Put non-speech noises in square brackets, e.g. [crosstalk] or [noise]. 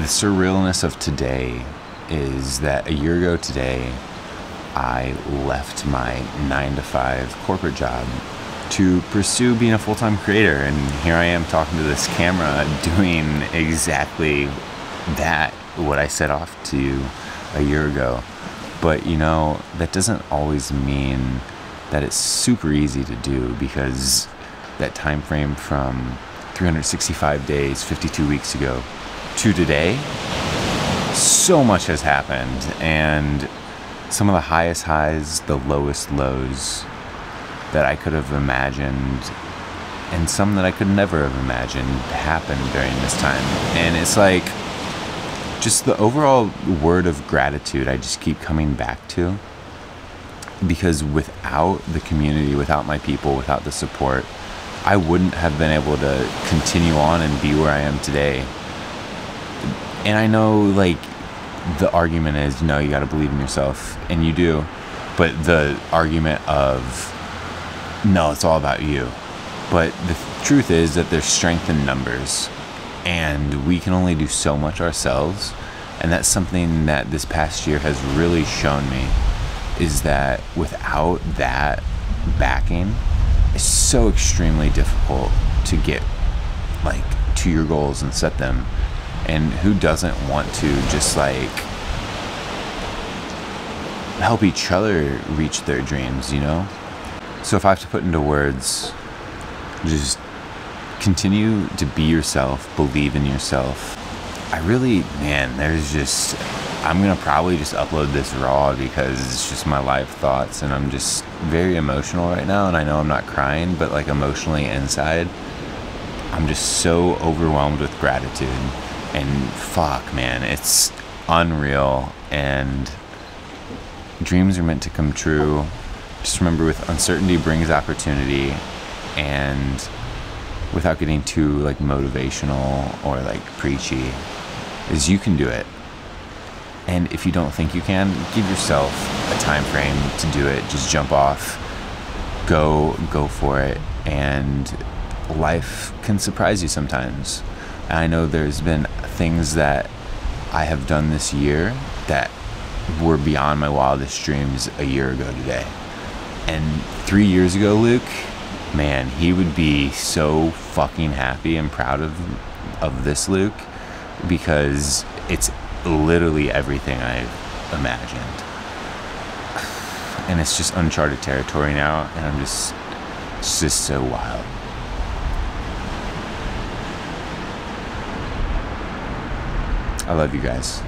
the surrealness of today is that a year ago today, I left my nine to five corporate job to pursue being a full time creator. And here I am talking to this camera [laughs] doing exactly that, what I set off to a year ago. But you know, that doesn't always mean that it's super easy to do because that time frame from 365 days, 52 weeks ago to today, so much has happened. And some of the highest highs, the lowest lows that I could have imagined, and some that I could never have imagined happened during this time. And it's like just the overall word of gratitude I just keep coming back to. Because without the community, without my people, without the support, I wouldn't have been able to continue on and be where I am today. And I know, like, the argument is no, you got to believe in yourself, and you do. But the argument of no, it's all about you. But the truth is that there's strength in numbers, and we can only do so much ourselves. And that's something that this past year has really shown me is that without that backing, it's so extremely difficult to get like to your goals and set them and who doesn't want to just like help each other reach their dreams, you know? So if I have to put into words, just continue to be yourself, believe in yourself. I really, man, there's just, I'm gonna probably just upload this raw because it's just my life thoughts and I'm just very emotional right now. And I know I'm not crying, but like emotionally inside, I'm just so overwhelmed with gratitude and fuck, man, it's unreal. And dreams are meant to come true. Just remember, with uncertainty brings opportunity, and without getting too like motivational or like preachy, is you can do it. And if you don't think you can, give yourself a time frame to do it. Just jump off, go, go for it, and life can surprise you sometimes. I know there's been things that I have done this year that were beyond my wildest dreams a year ago today. And three years ago, Luke, man, he would be so fucking happy and proud of of this Luke because it's literally everything I've imagined. [sighs] And it's just uncharted territory now, and I'm just just so wild. I love you guys.